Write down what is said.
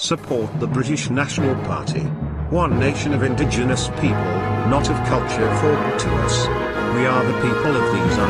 Support the British National Party. One nation of indigenous people, not of culture forward to us. We are the people of these islands.